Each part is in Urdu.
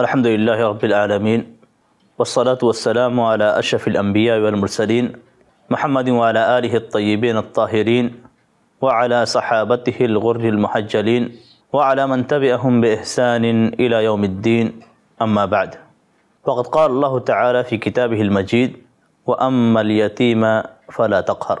الحمد لله رب العالمين والصلاة والسلام على أشرف الأنبياء والمرسلين محمد وعلى آله الطيبين الطاهرين وعلى صحابته الغر المحجلين وعلى من تبعهم بإحسان إلى يوم الدين أما بعد فقد قال الله تعالى في كتابه المجيد وأما اليتيم فلا تقهر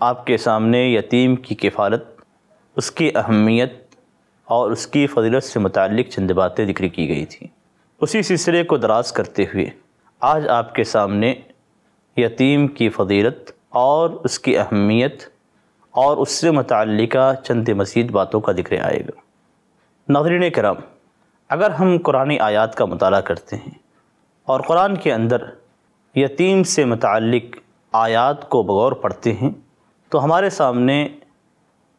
آپ کے سامنے یتیم کی کفالت، اس کی اہمیت اور اس کی فضیلت سے متعلق چند باتیں ذکر کی گئی تھیں۔ اسی سلسلے کو دراز کرتے ہوئے، آج آپ کے سامنے یتیم کی فضیلت اور اس کی اہمیت اور اس سے متعلقہ چند مزید باتوں کا ذکر آئے گا۔ ناظرین کرام، اگر ہم قرآن آیات کا مطالعہ کرتے ہیں اور قرآن کے اندر یتیم سے متعلق آیات کو بغور پڑھتے ہیں تو ہمارے سامنے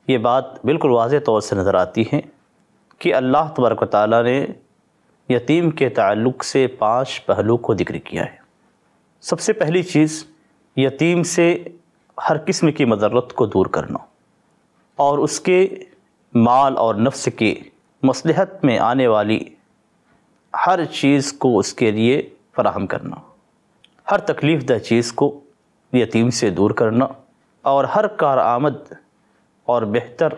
یہ بات بالکل واضح طور سے نظر آتی ہے کہ اللہ تبارک و تعالیٰ نے یتیم کے تعلق سے پانچ پہلو کو ذکر کیا ہے۔ سب سے پہلی چیز، یتیم سے ہر قسم کی مذرت کو دور کرنا اور اس کے مال اور نفس کے مصلحت میں آنے والی ہر چیز کو اس کے لیے فراہم کرنا۔ ہر تکلیف دہ چیز کو یتیم سے دور کرنا اور ہر کارآمد اور بہتر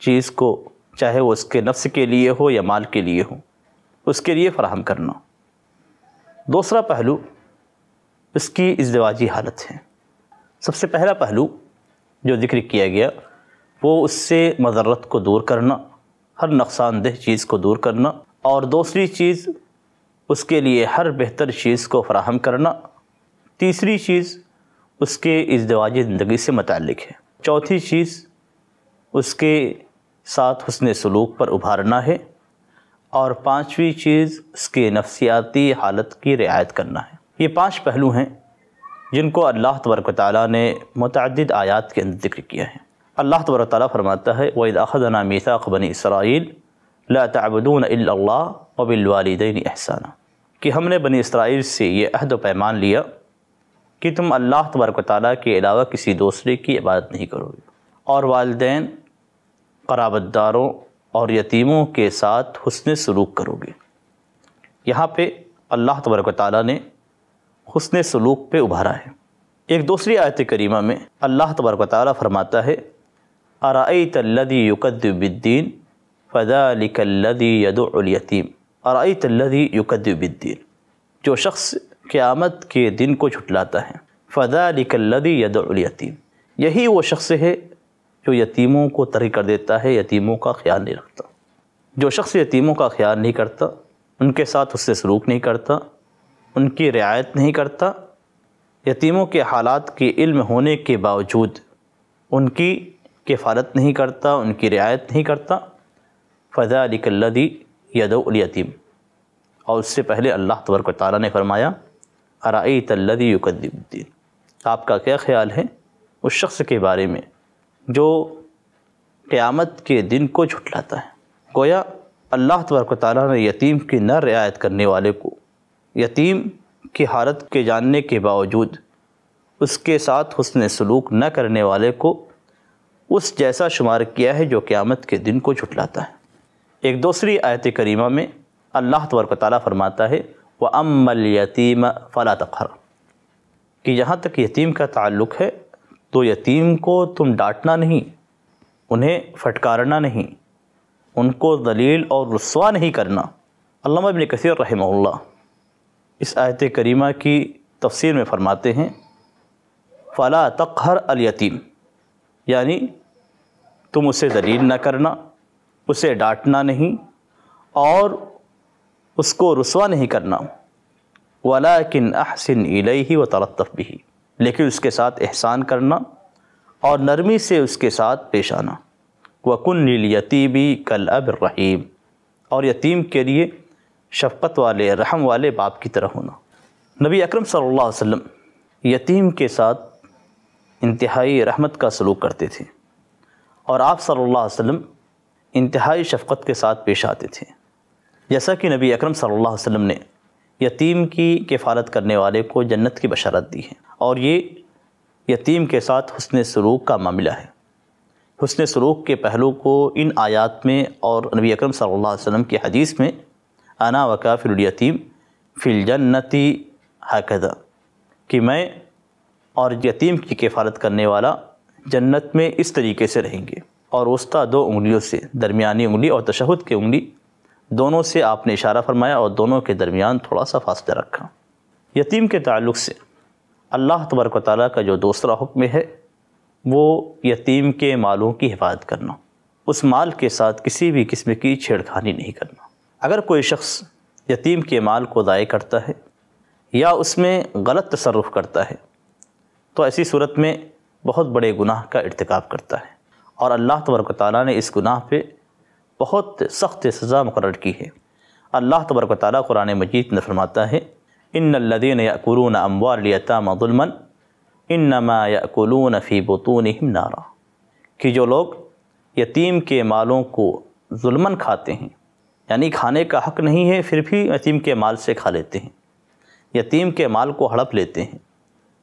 چیز کو چاہے وہ اس کے نفس کے لیے ہو یا مال کے لیے ہو، اس کے لیے فراہم کرنا۔ دوسرا پہلو اس کی ازدواجی حالت ہے۔ سب سے پہلا پہلو جو ذکر کیا گیا، وہ اس سے مذرت کو دور کرنا، ہر نقصان دہ چیز کو دور کرنا، اور دوسری چیز اس کے لیے ہر بہتر چیز کو فراہم کرنا۔ تیسری چیز اس کے ازدواجی زندگی سے متعلق ہے۔ چوتھی چیز، اس کے ساتھ حسن سلوک پر ابھارنا ہے۔ اور پانچویں چیز، اس کے نفسیاتی حالت کی رعایت کرنا ہے۔ یہ پانچ پہلو ہیں جن کو اللہ تبارک و تعالیٰ نے متعدد آیات کے اندر ذکر کیا ہے۔ اللہ تبارک تعالیٰ فرماتا ہے، وَإِذْ أَخَذَنَا مِيثَاقَ بَنِي إِسْرَائِيلِ لَا تَعْبُدُونَ إِلَّا اللَّهَ وَبِالْوَالِدَيْنِ إِحْسَانًا کہ ہم نے بنی اسرائیل سے یہ عہد و پیمان لیا کہ تم اللہ تبارک و تعالیٰ کے علاوہ کسی دوسرے کی عبادت نہیں کرو گے۔ اور والدین قرابت داروں اور یتیموں کے ساتھ حسن سلوک کرو گے۔ یہاں پہ اللہ تبارک و تعالیٰ نے حسن سلوک پہ ابھارا ہے۔ ایک دوسری آیت کریمہ میں اللہ تبارک و تعالیٰ فرماتا ہے ارائیت الذی یکذب بالدین فذالک الذی یدع الیتیم ارائیت الذی یکذب بالدین جو شخص قیامت کے دن کو جھٹلاتا ہے۔ فذالک الذی یدع الیتیم یہی وہ شخص ہے جو یتیموں کو ترک کر دیتا ہے، یتیموں کا خیال نہیں رکھتا۔ جو شخص یتیموں کا خیال نہیں کرتا، ان کے ساتھ اس سے سلوک نہیں کرتا، ان کی رعایت نہیں کرتا، یتیموں کے حالات کے علم ہونے کے باوجود ان کی کفالت نہیں کرتا، ان کی رعایت نہیں کرتا۔ فضا علی کلدی یدو الیتیم اور اس سے پہلے اللہ تبارک و تعالیٰ نے فرمایا ارائیت الذی یکذب الدین۔ آپ کا کیا خیال ہے اس شخص کے بارے میں جو قیامت کے دن کو جھٹلاتا ہے؟ گویا اللہ تبارک و تعالیٰ نے یتیم کی نہ رعایت کرنے والے کو یتیم کی حالت کے جاننے کے باوجود اس کے ساتھ حسن سلوک نہ کرنے والے کو اس جیسا شمار کیا ہے جو قیامت کے دن کو جھٹلاتا ہے۔ ایک دوسری آیت کریمہ میں اللہ تبارک و تعالیٰ فرماتا ہے وَأَمَّ الْيَتِيمَ فَلَا تَقْهَرْ۔ کہ جہاں تک یتیم کا تعلق ہے، تو یتیم کو تم ڈانٹنا نہیں، انہیں پھٹکارنا نہیں، ان کو دلیل اور رسوا نہیں کرنا۔ علامہ ابن کثیر رحمہ اللہ اس آیت کریمہ کی تفسیر میں فرماتے ہیں، فلا تقہر الیتیم یعنی تم اسے دلیل نہ کرنا، اسے ڈانٹنا نہیں، اور اس کو رسوا نہیں کرنا۔ ولاکن احسن الیہ و تلطف بھی لیکن اس کے ساتھ احسان کرنا اور نرمی سے اس کے ساتھ پیش آنا۔ وکن لیتیبی کل اب رحیم اور یتیم کے لیے شفقت والے، رحم والے باپ کی طرح ہونا۔ نبی اکرم صلی اللہ علیہ وسلم یتیم کے ساتھ انتہائی رحمت کا سلوک کرتے تھے۔ اور آپ صلی اللہ علیہ وسلم انتہائی شفقت کے ساتھ پیش آتے تھے۔ جیسا کہ نبی اکرم صلی اللہ علیہ وسلم نے یتیم کی کفالت کرنے والے کو جنت کی بشارت دی ہے اور یہ یتیم کے ساتھ حسن سلوک کا معاملہ ہے۔ حسن سلوک کے پہلو کو ان آیات میں اور نبی اکرم صلی اللہ علیہ وسلم کی حدیث میں انا وکافر الیتیم فی الجنتی حقدہ کہ میں اور یتیم کی کفالت کرنے والا جنت میں اس طریقے سے رہیں گے اور وسطی دو انگلیوں سے، درمیانی انگلی اور تشہد کی انگلی دونوں سے آپ نے اشارہ فرمایا اور دونوں کے درمیان تھوڑا سا فاصلہ رکھا۔ یتیم کے تعلق سے اللہ تبارک و تعالیٰ کا جو دوسرا حکم ہے، وہ یتیم کے مالوں کی حفاظت کرنا۔ اس مال کے ساتھ کسی بھی قسم کی چھیڑخانی نہیں کرنا۔ اگر کوئی شخص یتیم کے مال کو ضائع کرتا ہے یا اس میں غلط تصرف کرتا ہے، تو ایسی صورت میں بہت بڑے گناہ کا ارتکاب کرتا ہے۔ اور اللہ تبارک و تعالیٰ نے اس گناہ پہ بہت سخت سزا مقرر کی ہے۔ اللہ تبارک و تعالیٰ قرآن مجید نے فرماتا ہے ان الذین یأکلون اموال الیتام ظلما انما یأکلون فی بطونہم نارا۔ کہ جو لوگ یتیم کے مالوں کو ظلمن کھاتے ہیں یعنی کھانے کا حق نہیں ہے، پھر بھی یتیم کے مال سے کھا لیتے ہیں۔ یتیم کے مال کو ہڑپ لیتے ہیں۔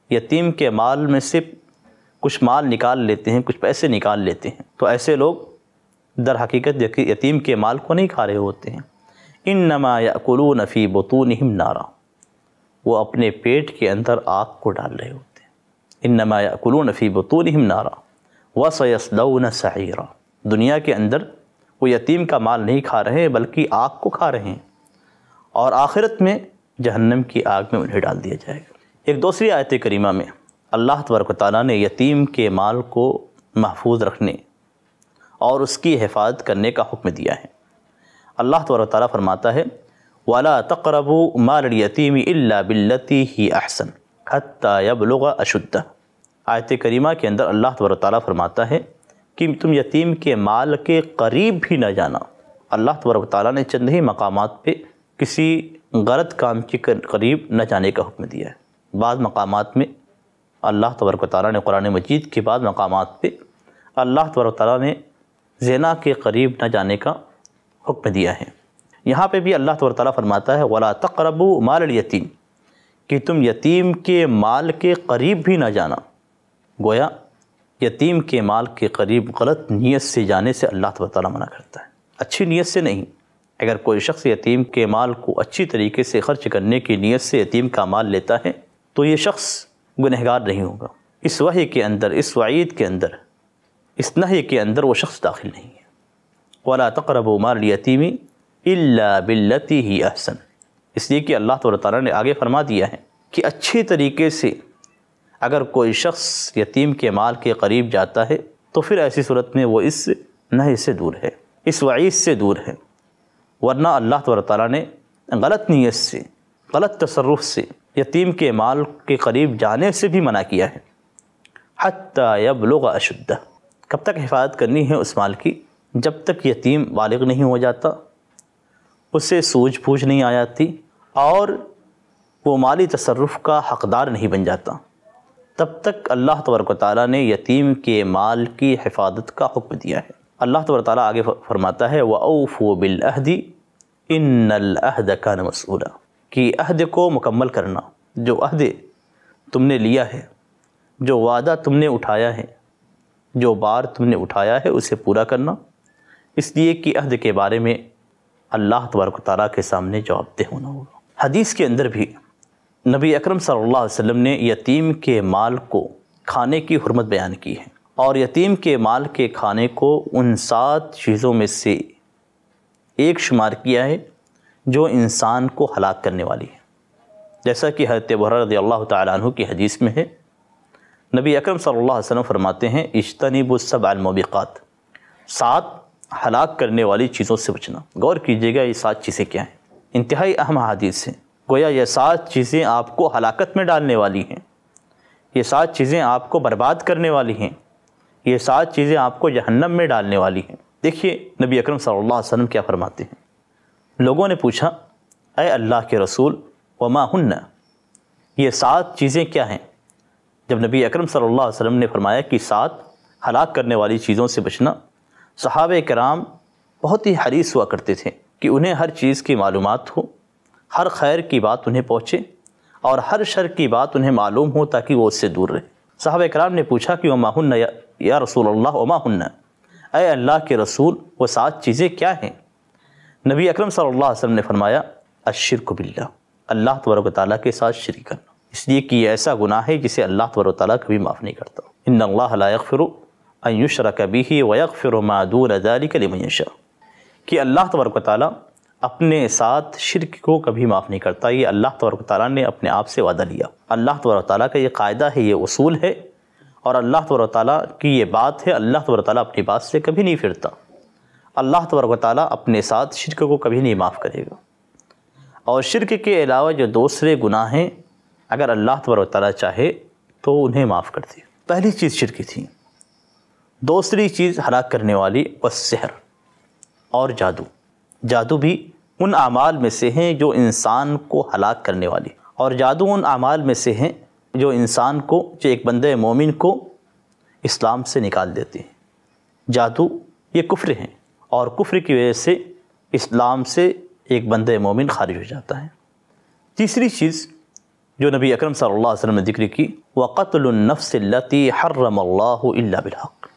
یتیم کے مال میں سے کچھ مال نکال لیتے ہیں، کچھ پیسے نکال لیتے ہیں۔ تو ایسے لوگ در حقیقت یتیم کے مال کو نہیں کھا رہے ہوتے ہیں۔ انما یأکلون فی بطونہم نارا۔ وہ اپنے پیٹ کے اندر آگ کو ڈال رہے ہوتے ہیں۔ انما یأکلون فی بطونہم نارا۔ وَسَيَصْلَوْنَ سَعِيرًا دنیا کے اندر وہ یتیم کا مال نہیں کھا رہے ہیں بلکہ آگ کو کھا رہے ہیں۔ اور آخرت میں جہنم کی آگ میں انہیں ڈال دیا جائے گا۔ ایک دوسری آیت کریمہ میں اللہ تبارک و تعالیٰ نے یتیم کے مال کو محفوظ رکھنے اور اس کی حفاظت کرنے کا حکم دیا ہے۔ اللہ تبارک تعالیٰ فرماتا ہے، وَلَا تَقْرَبُوا مَالَ الْيَتِيمِ إِلَّا بِالَّتِي هِي أَحْسَنُ حَتَّى يَبْلُغَ أَشُدَّهُ۔ آیت کریمہ کے اندر اللہ تبارک تعالیٰ فرماتا ہے کہ تم یتیم کے مال کے قریب بھی نہ جانا۔ اللہ تبارک تعالیٰ نے چند ہی مقامات پہ کسی غلط کام کے قریب نہ جانے کا حکم دیا ہے۔ بعض مقامات میں اللہ تبارک و تعالیٰ نے قرآن مجید کے بعض مقامات پہ اللہ تبارک تعالیٰ نے زینا کے قریب نہ جانے کا حکم دیا ہے۔ یہاں پہ بھی اللہ تعالیٰ فرماتا ہے، ولا تقربوا مال الیتیم کہ تم یتیم کے مال کے قریب بھی نہ جانا۔ گویا، یتیم کے مال کے قریب غلط نیت سے جانے سے اللہ تعالیٰ منع کرتا ہے۔ اچھی نیت سے نہیں، اگر کوئی شخص یتیم کے مال کو اچھی طریقے سے خرچ کرنے کی نیت سے یتیم کا مال لیتا ہے، تو یہ شخص گنہگار نہیں ہوگا۔ اس وحی کے اندر، اس وعید کے اندر اس نحی کے اندر وہ شخص داخل نہیں ہے۔ ولا تقرب مال یتیمی اللہ بلتی ہی احسن اس لیے کہ اللہ تعالیٰ نے آگے فرما دیا ہے کہ اچھی طریقے سے اگر کوئی شخص یتیم کے مال کے قریب جاتا ہے تو پھر ایسی صورت میں وہ اس نحی سے دور ہے، اس وعید سے دور ہے۔ ورنہ اللہ تعالیٰ نے غلط نیت سے، غلط تصرف سے یتیم کے مال کے قریب جانے سے بھی منع کیا ہے۔ حتیٰ یبلغ اشدہ کب تک حفاظت کرنی ہے اس مال کی جب تک یتیم بالغ نہیں ہو جاتا؟ اسے سوجھ بوجھ نہیں آ جاتی اور وہ مالی تصرف کا حقدار نہیں بن جاتا۔ تب تک اللہ تبارک و تعالیٰ نے یتیم کے مال کی حفاظت کا حکم دیا ہے۔ اللہ تبارک تعالیٰ آگے فرماتا ہے، وَأَوْفُوا بِالْأَهْدِ إِنَّ الْأَهْدَ كَانَ مَسْئُولًا۔ کہ عہد کو مکمل کرنا، جو عہد تم نے لیا ہے، جو وعدہ تم نے اٹھایا ہے جو بار تم نے اٹھایا ہے اسے پورا کرنا۔ اس لیے کہ عہد کے بارے میں اللہ تبارک و تعالیٰ کے سامنے جواب دہ ہونا ہوگا۔ حدیث کے اندر بھی نبی اکرم صلی اللہ علیہ وسلم نے یتیم کے مال کو کھانے کی حرمت بیان کی ہے۔ اور یتیم کے مال کے کھانے کو ان سات چیزوں میں سے ایک شمار کیا ہے، جو انسان کو ہلاک کرنے والی ہے۔ جیسا کہ حضرت بحر رضی اللہ تعالیٰ عنہ کی حدیث میں ہے۔ نبی اکرم صلی اللہ علیہ وسلم فرماتے ہیں اجتنب السبع الموبقات، سات ہلاک کرنے والی چیزوں سے بچنا۔ غور کیجیے گا یہ سات چیزیں کیا ہیں۔ انتہائی اہم حدیث ہیں۔ گویا یہ سات چیزیں آپ کو ہلاکت میں ڈالنے والی ہیں۔ یہ سات چیزیں آپ کو برباد کرنے والی ہیں۔ یہ سات چیزیں آپ کو جہنم میں ڈالنے والی ہیں۔ دیکھیے نبی اکرم صلی اللہ علیہ وسلم کیا فرماتے ہیں۔ لوگوں نے پوچھا، اے اللہ کے رسول، وما ہن؟ یہ سات چیزیں کیا ہیں؟ جب نبی اکرم صلی اللہ علیہ وسلم نے فرمایا کہ سات ہلاک کرنے والی چیزوں سے بچنا، صحابہ کرام بہت ہی حریص ہوا کرتے تھے کہ انہیں ہر چیز کی معلومات ہو، ہر خیر کی بات انہیں پہنچے اور ہر شر کی بات انہیں معلوم ہو تاکہ وہ اس سے دور رہے۔ صحابہ کرام نے پوچھا کہ وما ہن یا رسول اللہ، وما ہن؟ اے اللہ کے رسول، وہ سات چیزیں کیا ہیں؟ نبی اکرم صلی اللہ علیہ وسلم نے فرمایا، الشرک باللہ، اللہ تبارک و تعالیٰ کے ساتھ شریک کرنا۔ اس لیے کہ یہ ایسا گناہ ہے جسے اللہ تبارک و تعالیٰ کبھی معاف نہیں کرتا۔ ان اللہ لا یغفر ان یشرک به ویغفر ما دون ذلك لمن یشاء۔ کہ اللہ تبارک و تعالیٰ اپنے ساتھ شرک کو کبھی معاف نہیں کرتا، یہ اللہ تبارک و تعالیٰ نے اپنے آپ سے وعدہ لیا۔ اللہ تبارک و تعالیٰ کا یہ قاعدہ ہے، یہ اصول ہے، اور اللہ تبارک و تعالیٰ کی یہ بات ہے، اللہ تبارک و تعالیٰ اپنی بات سے کبھی نہیں پھرتا۔ اللہ تبارک و تعالیٰ اپنے ساتھ شرک کو کبھی نہیں معاف کرے گا۔ اور شرک کے علاوہ جو دوسرے گناہ ہیں اگر اللہ تبارک و تعالیٰ چاہے تو انہیں معاف کر دے پہلی چیز شرک تھی۔ دوسری چیز ہلاک کرنے والی وہ سحر اور جادو۔ جادو بھی ان اعمال میں سے ہیں جو انسان کو ہلاک کرنے والی۔ اور جادو ان اعمال میں سے ہیں جو انسان کو، جو ایک بندہ مومن کو اسلام سے نکال دیتے ہیں۔ جادو یہ کفر ہیں اور کفر کی وجہ سے اسلام سے ایک بندہ مومن خارج ہو جاتا ہے۔ تیسری چیز جو نبی اکرم صلی اللہ علیہ وسلم نے ذکر کی، وَقَتْلُ النَّفْسِ الَّتِي حَرَّمَ اللَّهُ إِلَّا بِالْحَقِّ۔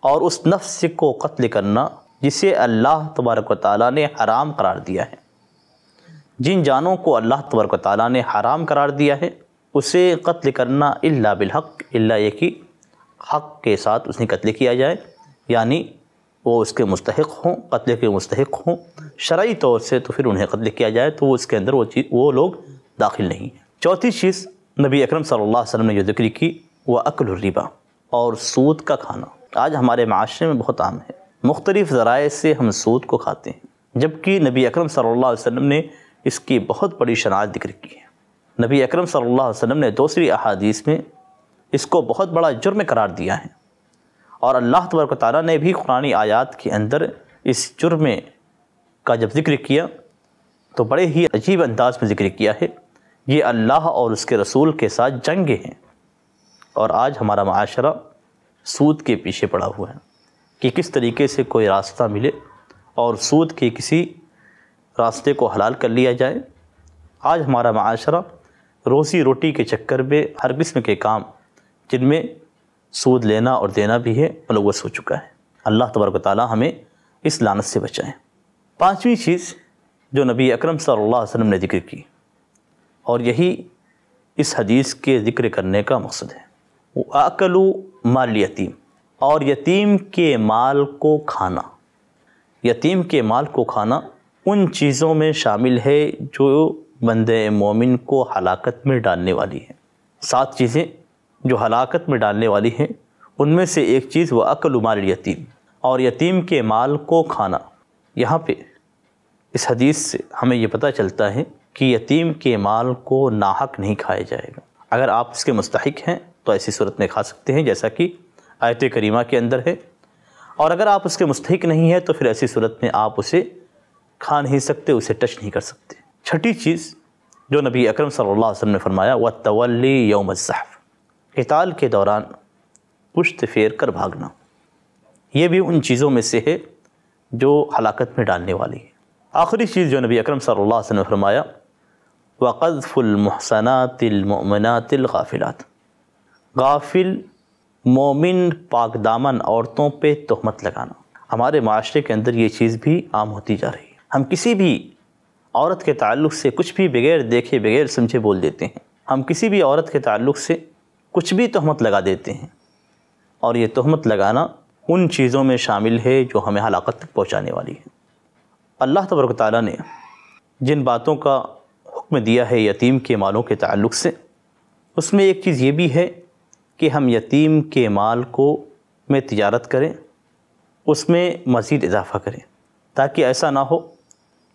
اور اس نفس کو قتل کرنا، جسے اللہ تبارک و تعالیٰ نے حرام قرار دیا ہے۔ جن جانوں کو اللہ تبارک و تعالیٰ نے حرام قرار دیا ہے، اسے قتل کرنا اللہ بالحق اللہ یہ کہ حق کے ساتھ اس نے قتل کیا جائے۔ یعنی وہ اس کے مستحق ہوں، قتل کے مستحق ہوں۔ شرعی طور سے تو پھر انہیں قتل کیا جائے تو وہ اس کے اندر وہ چیز، وہ لوگ داخل نہیں ہیں۔ چوتھی چیز نبی اکرم صلی اللہ علیہ وسلم نے جو ذکر کی وہ عقل الربا اور سود کا کھانا۔ آج ہمارے معاشرے میں بہت عام ہے۔ مختلف ذرائع سے ہم سود کو کھاتے ہیں، جبکہ نبی اکرم صلی اللہ علیہ وسلم نے اس کی بہت بڑی شناعت ذکر کی ہے۔ نبی اکرم صلی اللہ علیہ وسلم نے دوسری احادیث میں اس کو بہت بڑا جرم قرار دیا ہے۔ اور اللہ تبارک و تعالیٰ نے بھی قرآن آیات کے اندر اس جرم کا جب ذکر کیا، تو بڑے ہی عجیب انداز میں ذکر کیا ہے۔ یہ اللہ اور اس کے رسول کے ساتھ جنگیں ہیں۔ اور آج ہمارا معاشرہ سود کے پیچھے پڑا ہوا ہے کہ کس طریقے سے کوئی راستہ ملے اور سود کے کسی راستے کو حلال کر لیا جائے۔ آج ہمارا معاشرہ روزی روٹی کے چکر میں ہر قسم کے کام جن میں سود لینا اور دینا بھی ہے ملوث ہو چکا ہے۔ اللہ تبارک و تعالیٰ ہمیں اس لانت سے بچائیں۔ پانچویں چیز جو نبی اکرم صلی اللہ علیہ وسلم نے ذکر کی۔ اور یہی اس حدیث کے ذکر کرنے کا مقصد ہے۔ وہ عقل مال یتیم اور یتیم کے مال کو کھانا۔ یتیم کے مال کو کھانا ان چیزوں میں شامل ہے جو بند مومن کو ہلاکت میں ڈالنے والی ہیں۔ سات چیزیں جو ہلاکت میں ڈالنے والی ہیں۔ ان میں سے ایک چیز وہ عقل مال یتیم اور یتیم کے مال کو کھانا۔ یہاں پہ اس حدیث سے ہمیں یہ پتہ چلتا ہے کہ یتیم کے مال کو ناحق نہیں کھایا جائے گا۔ اگر آپ اس کے مستحق ہیں تو ایسی صورت میں کھا سکتے ہیں جیسا کہ آیت کریمہ کے اندر ہے۔ اور اگر آپ اس کے مستحق نہیں ہیں تو پھر ایسی صورت میں آپ اسے کھا نہیں سکتے، اسے ٹچ نہیں کر سکتے۔ چھٹی چیز جو نبی اکرم صلی اللہ علیہ وسلم نے فرمایا وہ تولی یوم الصحف قتال کے دوران پشت پھیر کر بھاگنا۔ یہ بھی ان چیزوں میں سے ہے جو ہلاکت میں ڈالنے والی ہے۔ آخری چیز جو نبی اکرم صلی اللہ علیہ وسلم نے فرمایا وقذف المحسنات المؤمنات الغافلات۔ غافل، مومن، پاک دامن عورتوں پہ تہمت لگانا۔ ہمارے معاشرے کے اندر یہ چیز بھی عام ہوتی جا رہی ہے۔ ہم کسی بھی عورت کے تعلق سے کچھ بھی بغیر دیکھے، بغیر سمجھے بول دیتے ہیں۔ ہم کسی بھی عورت کے تعلق سے کچھ بھی تہمت لگا دیتے ہیں۔ اور یہ تہمت لگانا ان چیزوں میں شامل ہے جو ہمیں ہلاکت تک پہنچانے والی ہے۔ اللہ تبارک تعالیٰ نے جن باتوں کا حکم دیا ہے یتیم کے مالوں کے تعلق سے۔ اس میں ایک چیز یہ بھی ہے کہ ہم یتیم کے مال کو میں تجارت کریں، اس میں مزید اضافہ کریں، تاکہ ایسا نہ ہو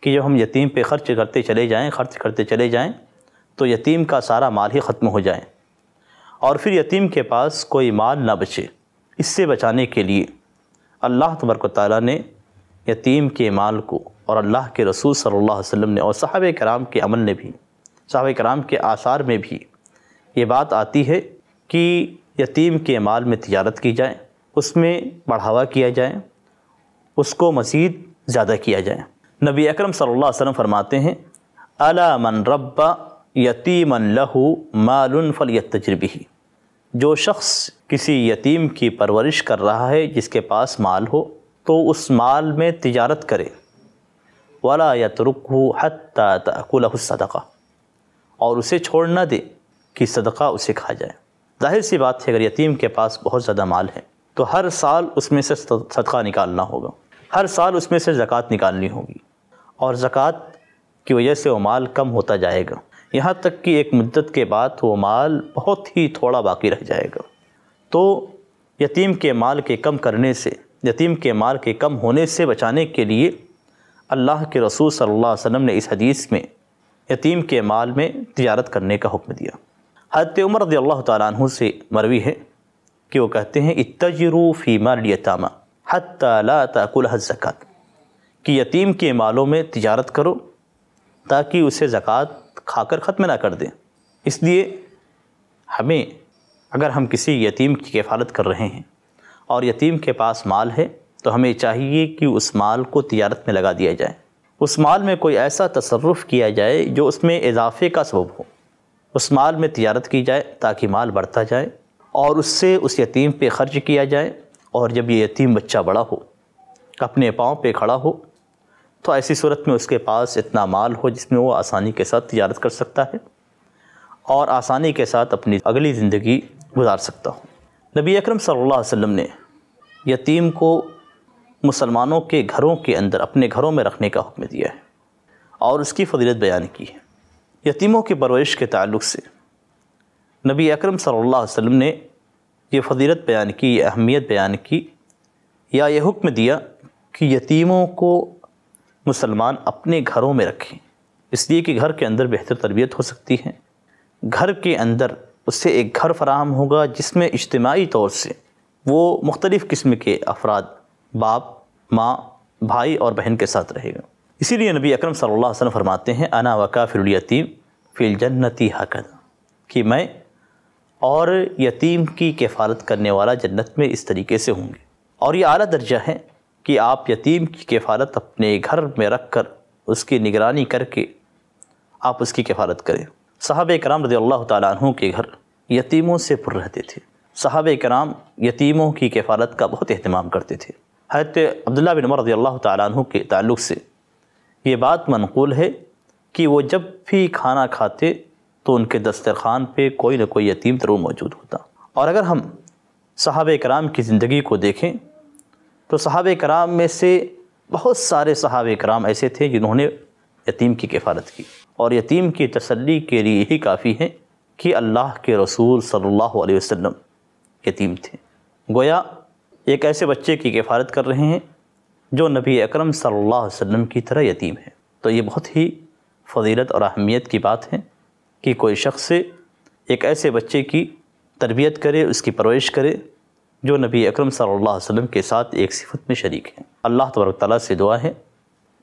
کہ جب ہم یتیم پہ خرچ کرتے چلے جائیں، خرچ کرتے چلے جائیں، تو یتیم کا سارا مال ہی ختم ہو جائیں اور پھر یتیم کے پاس کوئی مال نہ بچے۔ اس سے بچانے کے لیے اللہ تبارک و تعالیٰ نے یتیم کے مال کو اور اللہ کے رسول صلی اللہ علیہ وسلم نے اور صحابہ کرام کے عمل نے بھی، صحابہ کرام کے آثار میں بھی یہ بات آتی ہے کہ یتیم کے مال میں تجارت کی جائے، اس میں بڑھاوا کیا جائے، اس کو مزید زیادہ کیا جائے۔ نبی اکرم صلی اللہ علیہ وسلم فرماتے ہیں، الا من رب یتیم لہو مال فلیتجر بھی جو شخص کسی یتیم کی پرورش کر رہا ہے، جس کے پاس مال ہو، تو اس مال میں تجارت کرے۔ ولا یا ترک ہو حتیٰ صدقہ اور اسے چھوڑ نہ دے کہ صدقہ اسے کھا جائے۔ ظاہر سی بات ہے، اگر یتیم کے پاس بہت زیادہ مال ہے، تو ہر سال اس میں سے صدقہ نکالنا ہوگا۔ ہر سال اس میں سے زکوٰۃ نکالنی ہوگی۔ اور زکوٰۃ کی وجہ سے وہ مال کم ہوتا جائے گا۔ یہاں تک کہ ایک مدت کے بعد وہ مال بہت ہی تھوڑا باقی رہ جائے گا۔ تو یتیم کے مال کے کم کرنے سے، یتیم کے مال کے کم ہونے سے بچانے کے لیے اللہ کے رسول صلی اللہ علیہ وسلم نے اس حدیث میں یتیم کے مال میں تجارت کرنے کا حکم دیا۔ حضرت عمر رضی اللہ تعالیٰ عنہ سے مروی ہے کہ وہ کہتے ہیں اتجرو فی مال یتامہ حتی لا تاکل الزکات۔ کہ یتیم کے مالوں میں تجارت کرو تاکہ اسے زکوٰۃ کھا کر ختم نہ کر دیں اس لیے ہمیں، اگر ہم کسی یتیم کی کفالت کر رہے ہیں اور یتیم کے پاس مال ہے تو ہمیں چاہیے کہ اس مال کو تجارت میں لگا دیا جائے۔ اس مال میں کوئی ایسا تصرف کیا جائے جو اس میں اضافے کا سبب ہو۔ اس مال میں تجارت کی جائے تاکہ مال بڑھتا جائے اور اس سے اس یتیم پہ خرچ کیا جائے اور جب یہ یتیم بچہ بڑا ہو، اپنے پاؤں پہ کھڑا ہو، تو ایسی صورت میں اس کے پاس اتنا مال ہو جس میں وہ آسانی کے ساتھ تجارت کر سکتا ہے اور آسانی کے ساتھ اپنی اگلی زندگی گزار سکتا ہوں نبی اکرم صلی اللہ علیہ وسلم نے یتیم کو مسلمانوں کے گھروں کے اندر، اپنے گھروں میں رکھنے کا حکم دیا ہے۔ اور اس کی فضیلت بیان کی ہے۔ یتیموں کی پرورش کے تعلق سے نبی اکرم صلی اللہ علیہ وسلم نے یہ فضیلت بیان کی، یہ اہمیت بیان کی یا یہ حکم دیا کہ یتیموں کو مسلمان اپنے گھروں میں رکھیں۔ اس لیے کہ گھر کے اندر بہتر تربیت ہو سکتی ہے۔ گھر کے اندر اس سے ایک گھر فراہم ہوگا جس میں اجتماعی طور سے وہ مختلف قسم کے افراد باپ، ماں، بھائی اور بہن کے ساتھ رہے گا۔ اسی لیے نبی اکرم صلی اللہ علیہ وسلم فرماتے ہیں، انا وقا فر الیتیم فی الجنتی حقد کہ میں اور یتیم کی کفالت کرنے والا جنت میں اس طریقے سے ہوں گے اور یہ اعلیٰ درجہ ہے کہ آپ یتیم کی کفالت اپنے گھر میں رکھ کر اس کی نگرانی کر کے آپ اس کی کفالت کریں۔ صحابہ کرام رضی اللہ تعالیٰ عنہ کے گھر یتیموں سے پر رہتے تھے۔ صحابہ کرام یتیموں کی کفالت کا بہت اہتمام کرتے تھے۔ حضرت عبداللہ بن عمر رضی اللہ تعالیٰ عنہ کے تعلق سے یہ بات منقول ہے کہ وہ جب بھی کھانا کھاتے تو ان کے دسترخوان پہ کوئی نہ کوئی یتیم ضرور موجود ہوتا۔ اور اگر ہم صحابہ کرام کی زندگی کو دیکھیں تو صحابہ کرام میں سے بہت سارے صحابہ کرام ایسے تھے جنہوں نے یتیم کی کفالت کی۔ اور یتیم کی تسلی کے لیے یہی کافی ہے کہ اللہ کے رسول صلی اللہ علیہ وسلم یتیم تھے۔ گویا ایک ایسے بچے کی کفالت کر رہے ہیں جو نبی اکرم صلی اللہ علیہ وسلم کی طرح یتیم ہے تو یہ بہت ہی فضیلت اور اہمیت کی بات ہے کہ کوئی شخص سے ایک ایسے بچے کی تربیت کرے، اس کی پرورش کرے جو نبی اکرم صلی اللہ علیہ وسلم کے ساتھ ایک صفت میں شریک ہیں۔ اللہ تبارک تعالیٰ سے دعا ہے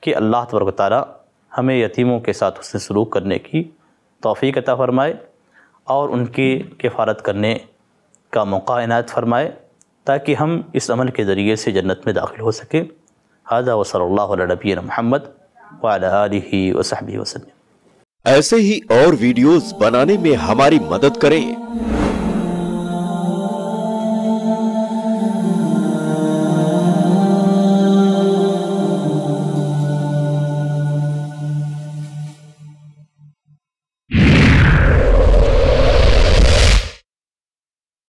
کہ اللہ تبارک تعالیٰ ہمیں یتیموں کے ساتھ حسن سلوک کرنے کی توفیق عطا فرمائے اور ان کی کفارت کرنے کا موقع عنایت فرمائے۔ تاکہ ہم اس عمل کے ذریعے سے جنت میں داخل ہو سکیں۔ حاضہ و صلی اللہ علیہ نبی محمد وعلیٰ علیہ وصحبہ وسلم۔ ایسے ہی اور ویڈیوز بنانے میں ہماری مدد کریں۔